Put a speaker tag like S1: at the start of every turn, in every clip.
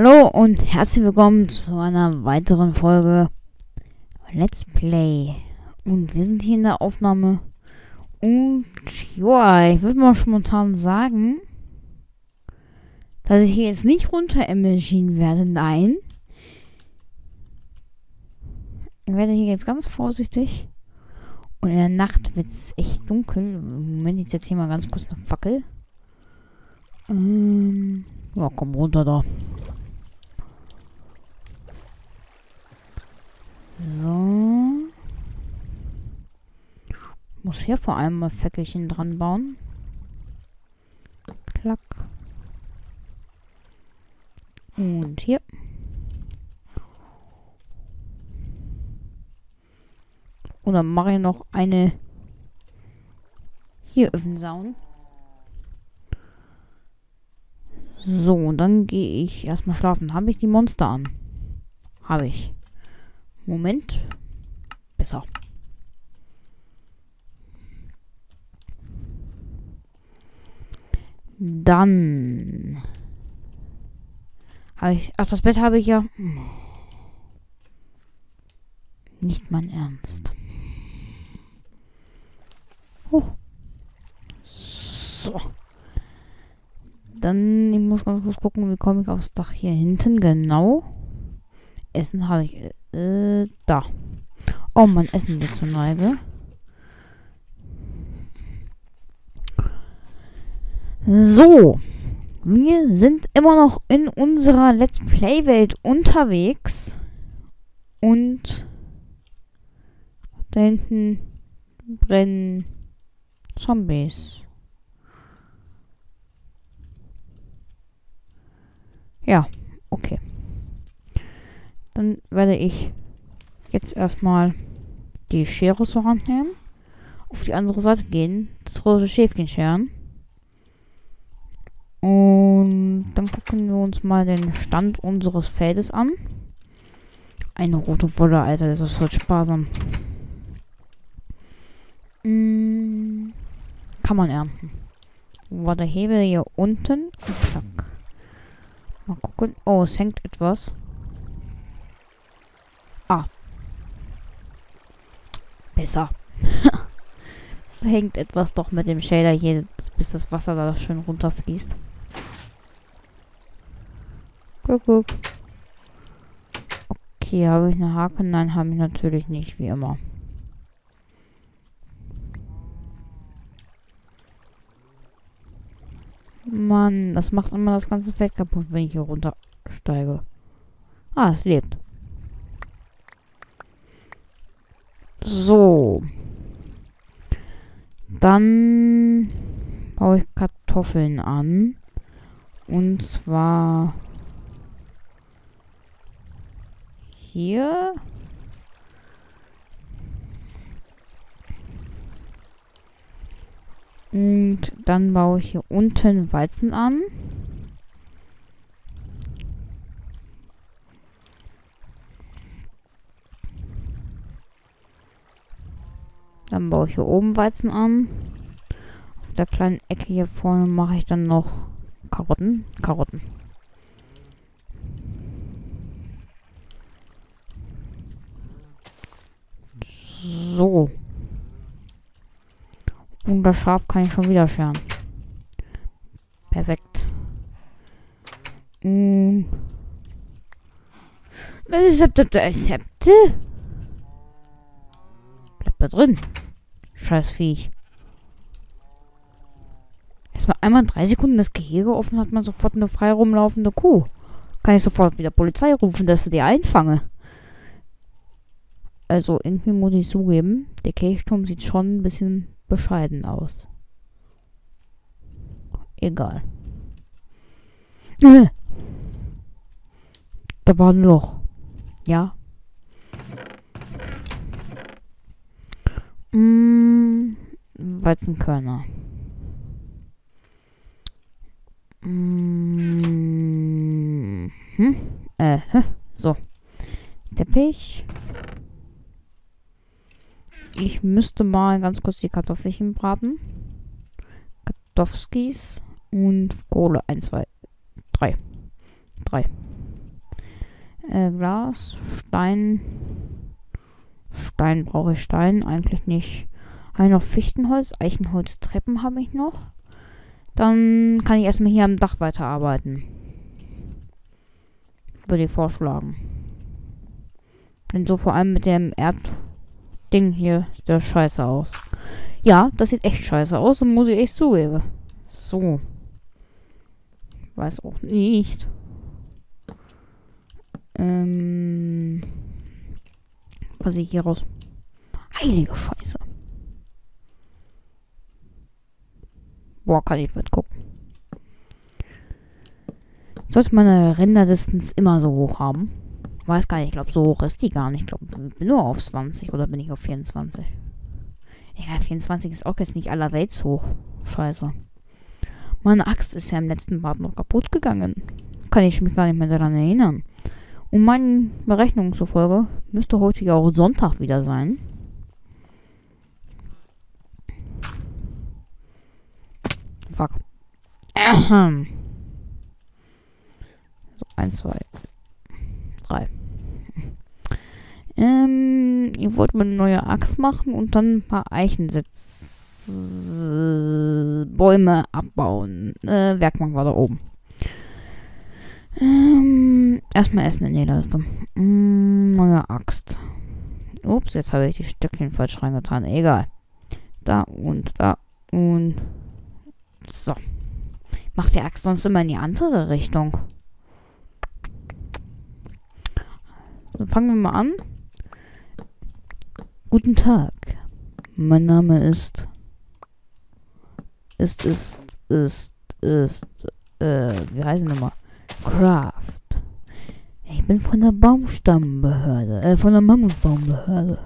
S1: Hallo und herzlich willkommen zu einer weiteren Folge Let's Play. Und wir sind hier in der Aufnahme. Und ja, ich würde mal spontan sagen, dass ich hier jetzt nicht runter emergieren werde. Nein. Ich werde hier jetzt ganz vorsichtig. Und in der Nacht wird es echt dunkel. Moment ist jetzt hier mal ganz kurz eine Fackel. Ähm, ja, komm runter da. So. Muss hier vor allem mal Fackelchen dran bauen. Klack. Und hier. Dann mache ich noch eine hier Öffensauen. So, und dann gehe ich erstmal schlafen. Habe ich die Monster an? Habe ich. Moment. Besser. Dann habe ich. Ach, das Bett habe ich ja. Nicht mein Ernst. Oh. So. Dann, ich muss ganz kurz gucken, wie komme ich aufs Dach hier hinten. Genau. Essen habe ich. Äh, da. Oh, mein Essen wird zu Neige. So. Wir sind immer noch in unserer Let's Play-Welt unterwegs. Und da hinten brennen Zombies. Ja, okay. Dann werde ich jetzt erstmal die Schere zur Hand nehmen. Auf die andere Seite gehen. Das rote Schäfchen scheren. Und dann gucken wir uns mal den Stand unseres Feldes an. Eine rote Wolle, Alter. Das ist voll sparsam. Mm, kann man ernten. War der Hebel hier unten? Zack. Mal gucken. Oh, es hängt etwas. Ah. Besser. es hängt etwas doch mit dem Shader hier, bis das Wasser da schön runterfließt. Guck, guck. Okay, habe ich eine Hake? Nein, habe ich natürlich nicht, wie immer. Mann, das macht immer das ganze Feld kaputt, wenn ich hier runtersteige. Ah, es lebt. So. Dann baue ich Kartoffeln an. Und zwar hier. Und dann baue ich hier unten Weizen an. Dann baue ich hier oben Weizen an. Auf der kleinen Ecke hier vorne mache ich dann noch Karotten. Karotten. So. Und das Schaf kann ich schon wieder scheren. Perfekt. Und Rezepte, Rezepte? Bleibt da drin. Scheiß Viech. Erstmal einmal drei Sekunden das Gehege offen, hat man sofort eine frei rumlaufende Kuh. Kann ich sofort wieder Polizei rufen, dass sie die einfange. Also irgendwie muss ich zugeben, der Kirchturm sieht schon ein bisschen bescheiden aus. Egal. Da war ein Loch. Ja. Mm, Weizenkörner. Mm, hm? Äh, so. Teppich. Ich müsste mal ganz kurz die Kartoffelchen braten. Kartofskis und Kohle. 1, 2, 3. 3. Äh, Glas, Stein. Stein brauche ich Stein, eigentlich nicht. Habe noch Fichtenholz, Eichenholz, Treppen habe ich noch. Dann kann ich erstmal hier am Dach weiterarbeiten. Würde ich vorschlagen. Denn so vor allem mit dem Erdding hier sieht das scheiße aus. Ja, das sieht echt scheiße aus und muss ich echt zugeben. So. Weiß auch nicht. Ähm. Was ich hier raus? Heilige Scheiße. Boah, kann ich mitgucken. Sollte meine Renderdistanz immer so hoch haben? Weiß gar nicht, ich glaube, so hoch ist die gar nicht. Ich glaube, bin nur auf 20 oder bin ich auf 24? Ja, 24 ist auch jetzt nicht allerwelts hoch. Scheiße. Meine Axt ist ja im letzten Bad noch kaputt gegangen. Kann ich mich gar nicht mehr daran erinnern. Und meinen Berechnungen zufolge müsste heute ja auch Sonntag wieder sein. Fuck. So, eins, zwei, drei. Ähm, ihr wollt mal eine neue Axt machen und dann ein paar Eichensitz Bäume abbauen. Äh, Werkbank war da oben. Ähm, erstmal essen in die Leiste. Mm, neue Axt. Ups, jetzt habe ich die Stöckchen falsch reingetan. Egal. Da und da und so. Macht die Axt sonst immer in die andere Richtung. So, fangen wir mal an. Guten Tag. Mein Name ist. Ist, ist, ist, ist, äh, wie heißen wir mal? Craft. Ich bin von der Baumstammbehörde, äh, von der Mammutbaumbehörde.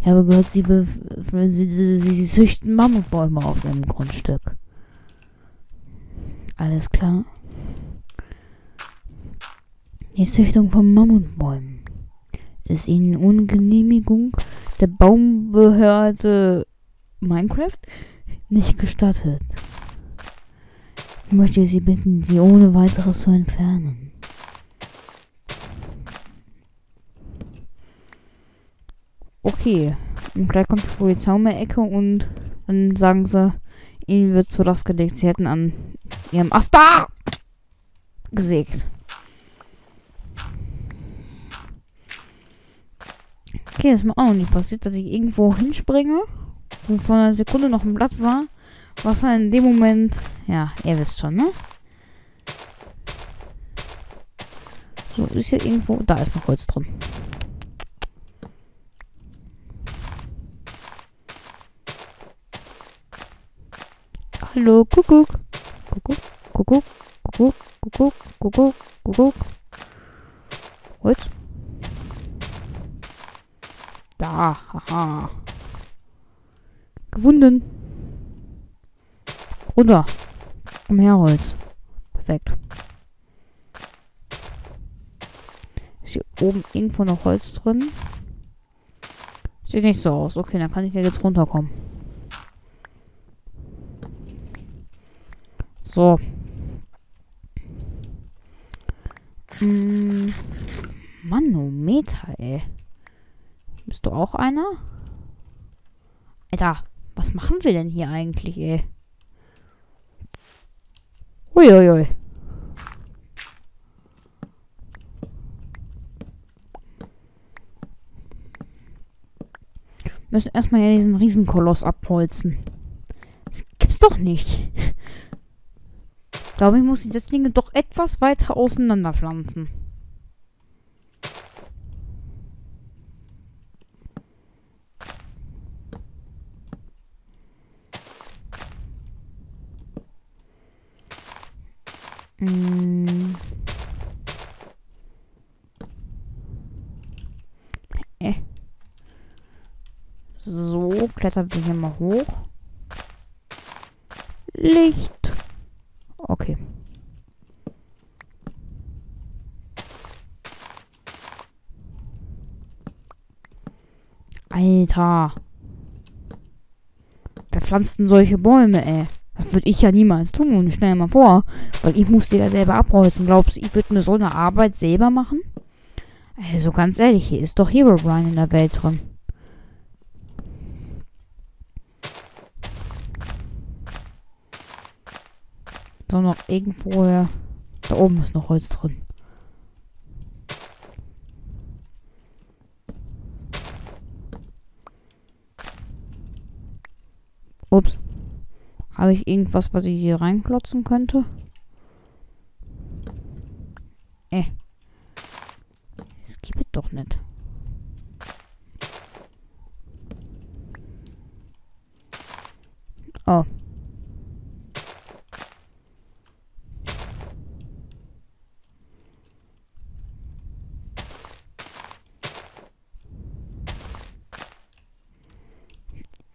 S1: Ich habe gehört, sie, sie, sie, sie züchten Mammutbäume auf ihrem Grundstück. Alles klar. Die Züchtung von Mammutbäumen ist Ihnen ohne Genehmigung der Baumbehörde Minecraft nicht gestattet. Ich möchte Sie bitten, sie ohne weiteres zu entfernen. Okay. Und gleich kommt die Polizei um die Ecke und dann sagen sie, ihnen wird zur Last gelegt, sie hätten an ihrem Ast da gesägt. Okay, das ist mir auch noch nicht passiert, dass ich irgendwo hinspringe, wo vor einer Sekunde noch ein Blatt war, was dann in dem Moment, ja, ihr wisst schon, ne? So, ist hier irgendwo, da ist noch Holz drin. Hallo, Kuckuck. Kuckuck, Kuckuck, Kuckuck, Kuckuck, Kuckuck, Kuckuck. Holz. Da, haha. Gewunden. Runter. Komm her, Holz. Perfekt. Ist hier oben irgendwo noch Holz drin? Sieht nicht so aus. Okay, dann kann ich ja jetzt runterkommen. So. Hm. Manometer, ey. Bist du auch einer? Alter, was machen wir denn hier eigentlich, ey? Uiuiui. Müssen erstmal ja diesen Riesenkoloss abholzen. Das gibt's doch nicht. Ich glaube, ich muss die Setzlinge doch etwas weiter auseinander pflanzen. Hm. Äh. So, klettern wir hier mal hoch. Licht. Okay. Alter. Wer pflanzt denn solche Bäume, ey? Das würde ich ja niemals tun. Stell dir mal vor. Weil ich musste ja selber abholzen. Glaubst du, ich würde mir so eine Arbeit selber machen? Also ganz ehrlich, hier ist doch Hero Brian in der Welt drin. So noch irgendwo. Da oben ist noch Holz drin. Ups. Habe ich irgendwas, was ich hier reinklotzen könnte? Äh. Es gibt es doch nicht. Oh.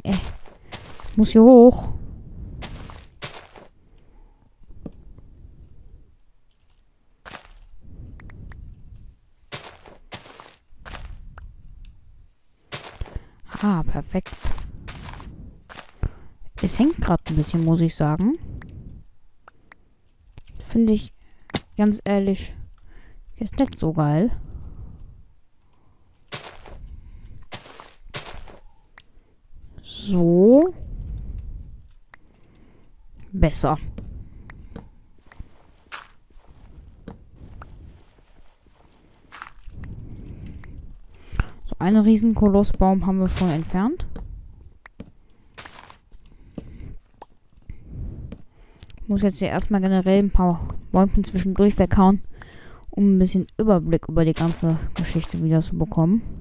S1: Äh. Muss hier hoch. Ah, perfekt. Es hängt gerade ein bisschen, muss ich sagen. Finde ich, ganz ehrlich, ist nicht so geil. So. Besser. Einen riesen Kolossbaum haben wir schon entfernt. Muss jetzt hier erstmal generell ein paar Bäumchen zwischendurch weghauen, um ein bisschen Überblick über die ganze Geschichte wieder zu bekommen.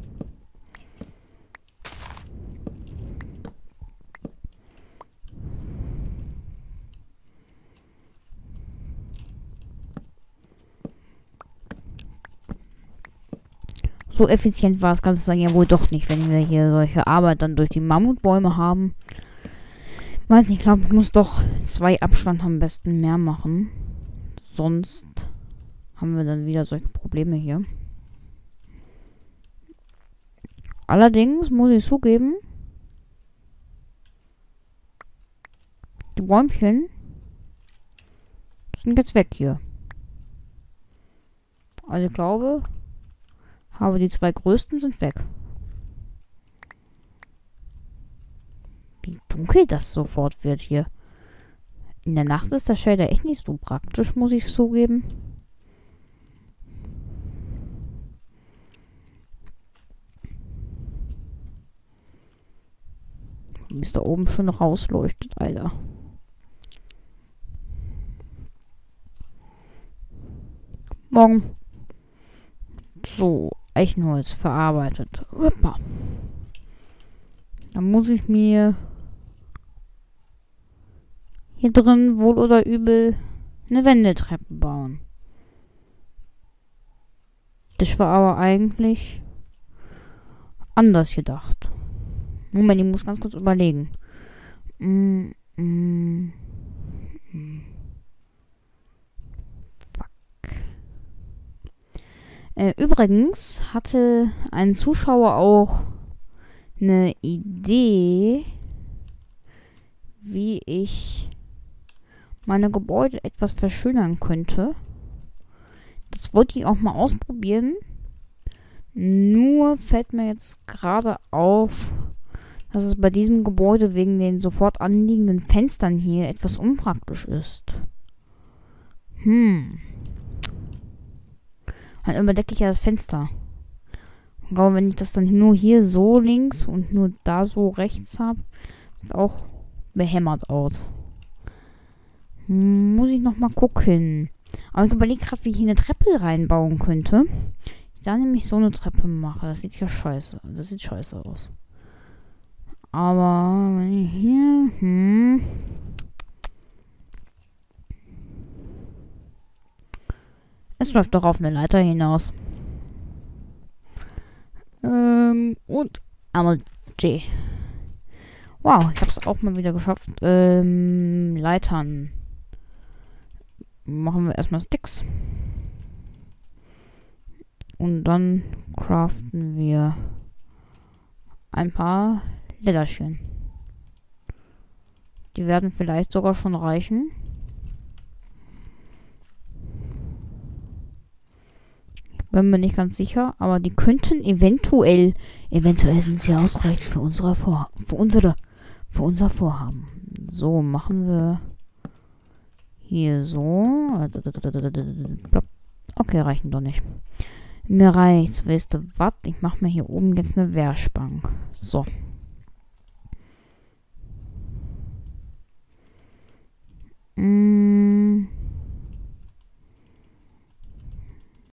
S1: So effizient war das Ganze dann ja wohl doch nicht, wenn wir hier solche Arbeit dann durch die Mammutbäume haben. Weiß nicht, ich glaube, ich muss doch zwei Abstand am besten mehr machen. Sonst haben wir dann wieder solche Probleme hier. Allerdings muss ich zugeben, die Bäumchen sind jetzt weg hier. Also ich glaube, aber die zwei größten sind weg. Wie dunkel das sofort wird hier. In der Nacht ist der Shader echt nicht so praktisch, muss ich zugeben. Wie es da oben schon rausleuchtet, Alter. Morgen. So. Eichenholz verarbeitet. Hoppa. Dann muss ich mir hier drin wohl oder übel eine Wendetreppe bauen. Das war aber eigentlich anders gedacht. Moment, ich muss ganz kurz überlegen. Mm, mm. Äh, übrigens hatte ein Zuschauer auch eine Idee, wie ich meine Gebäude etwas verschönern könnte. Das wollte ich auch mal ausprobieren. Nur fällt mir jetzt gerade auf, dass es bei diesem Gebäude wegen den sofort anliegenden Fenstern hier etwas unpraktisch ist. Hm. Dann überdecke ich ja das Fenster. Ich glaube, wenn ich das dann nur hier so links und nur da so rechts habe, sieht auch behämmert aus. Muss ich noch mal gucken. Aber ich überlege gerade, wie ich hier eine Treppe reinbauen könnte. Ich da nämlich so eine Treppe mache. Das sieht ja scheiße. Das sieht scheiße aus. Aber wenn ich hier. Hm. Es läuft doch auf eine Leiter hinaus. Ähm, und einmal G. Wow, ich habe es auch mal wieder geschafft. Ähm, Leitern. Machen wir erstmal Sticks. Und dann craften wir ein paar Lederchen. Die werden vielleicht sogar schon reichen. Bin mir nicht ganz sicher, aber die könnten eventuell, eventuell sind sie ausreichend für unsere Vor für unsere, für unser Vorhaben. So, machen wir hier so. Okay, reichen doch nicht. Mir reicht's. Weißt du was? Ich mache mir hier oben jetzt eine Werkbank. So. Mm.